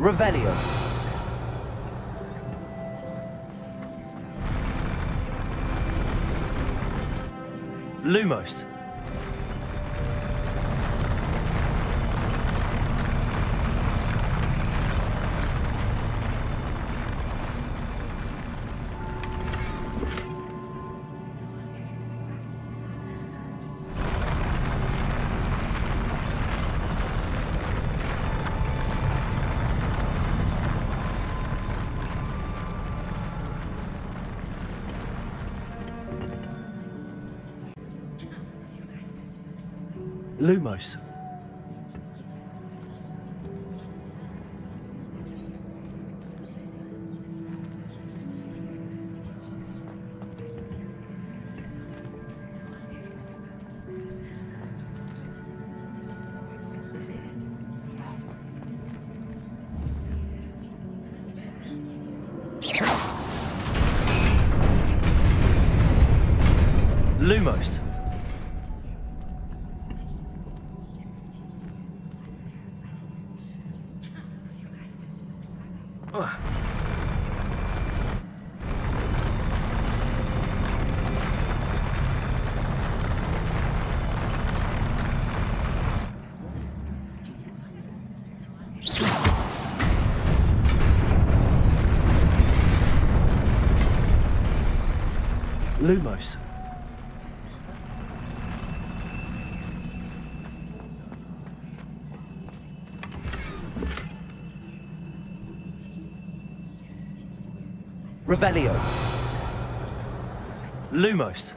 Revelio. Lumos. Lumos. Lumos. Lumos. Revelio. Lumos.